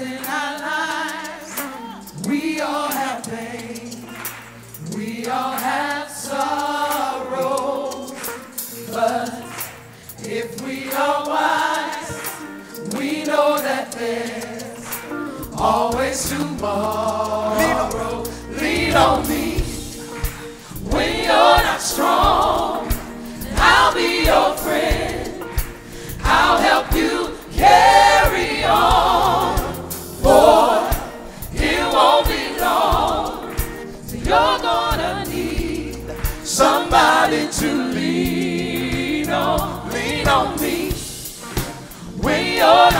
in our lives. We all have pain. We all have sorrow. But if we are wise, we know that there's always tomorrow. Lean on me.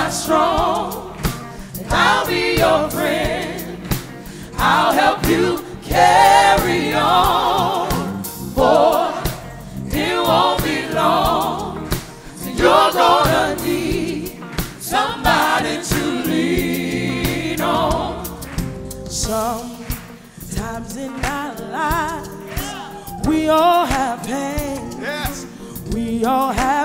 You're strong. I'll be your friend. I'll help you carry on. Boy, it won't be long you're gonna need somebody to lean on. Sometimes in our lives, we all have pain. Yes. We all have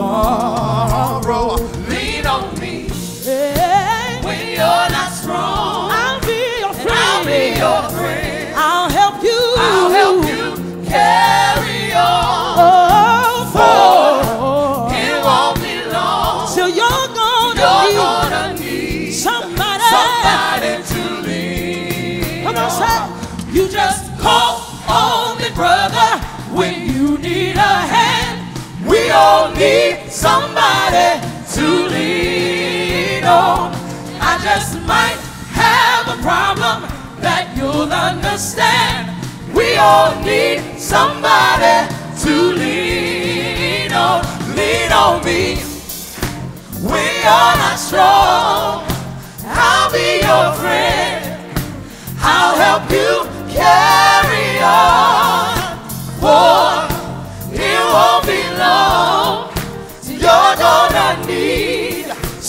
tomorrow. Lean on me Hey, when you're not strong. I'll be your friend. I'll be your friend. I'll help you. I'll help you carry on. Oh, for It won't oh. be long. till you're gonna You're need gonna need somebody. somebody to lean Come on, on. say. You just call on me, brother, when you need a hand. We all need somebody to lean on. I just might have a problem that you'll understand. We all need somebody to lean on. Lean on me. We are not strong. I'll be your friend. I'll help you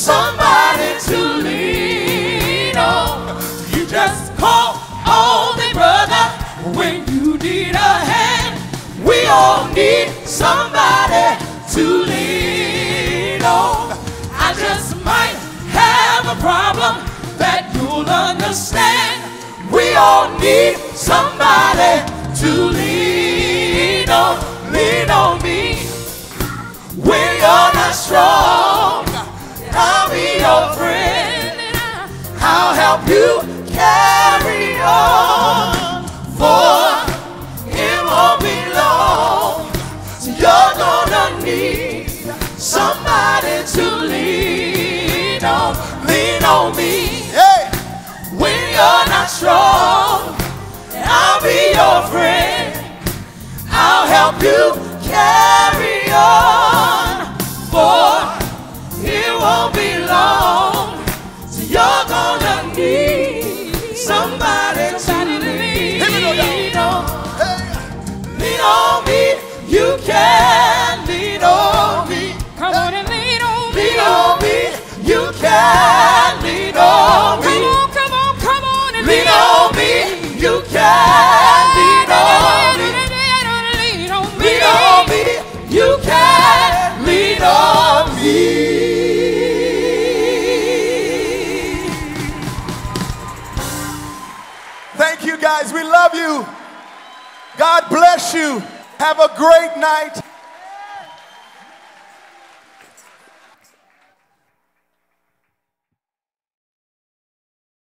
somebody to lean on. You just call on me, brother, when you need a hand. We all need somebody to lean on. I just might have a problem that you'll understand. We all need somebody to lean on, lean on me. When you're not strong, I'll help you carry on. For it won't be long till you're gonna need somebody to lean on, lean on me Hey. when you're not strong. I'll be your friend. I'll help you carry can lean on me. Come on and lean on me. Lean on me. You can lean on me. Come on, come on, come on and Lean on me, you can lean on me. Lean on me. Lean on me, you can lean on me. Thank you guys. We love you. God bless you. Have a great night.